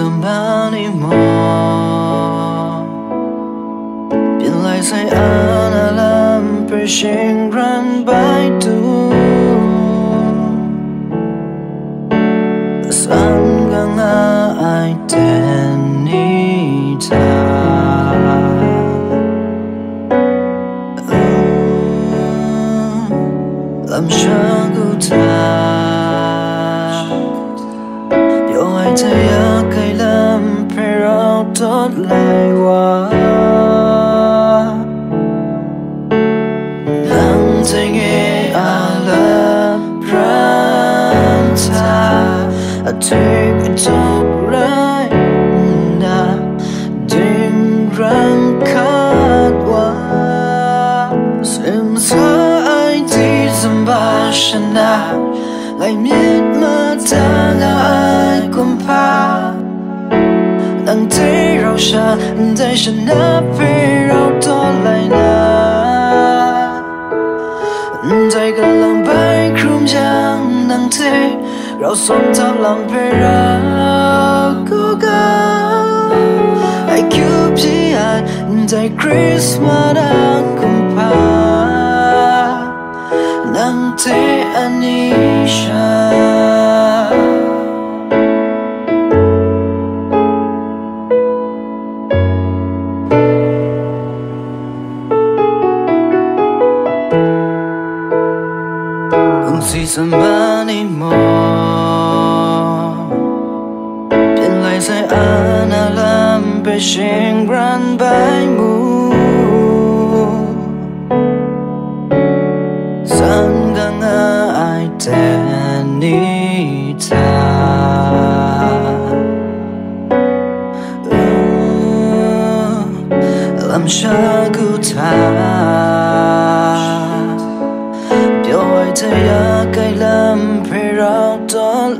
somebody more Bila saya dalam persinggahan baitu Saan ka nga ay tenita Lam siya gutan Yo ay trót lại quá lắng thanh nghe à lỡ rắn ta I take a top right now đừng răng khát quá xem xa ai đi dầm ba chân nào lại miết mà ta là ai cũng 怕ตั้งที่เราชาใจฉันะไปเราตัวไหลนะใจกำลังไปครุ่มยังดั่งที่เราสมทับลำไปรากกูกันไอคิวพี่อาจใจคริสต์มาดังคุมพานั่งที่อันนี้ชา怎么你莫？偏来在暗那冷被心染白雾，三更啊，爱等你他，冷茶苦茶，别问。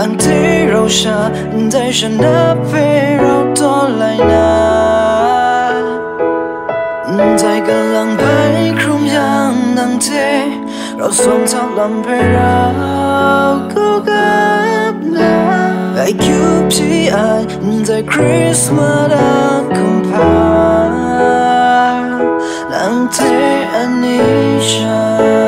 หลังที่เราชาได้ชนะไปเราตัวไหลนาใจกำลังไปครุ่มยังดังที่เราสวมทับลำไปเราก็กลับนาไอคิวพี่อาจคริสต์มาสคมพาหลังที่อันนี้ฉัน